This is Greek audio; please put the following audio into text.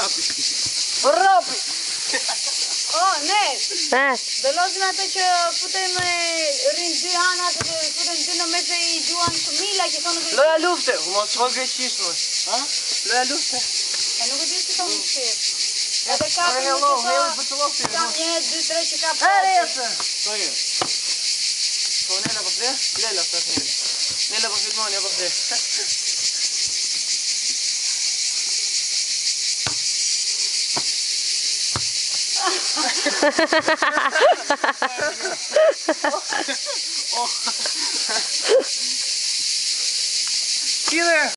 Ρόπι! Ό, ναι! Τε! Τε! Τε! Τε! Τε! Τε! Τε! Τε! Τε! Τε! Τε! Τε! Τε! Τε! See you there.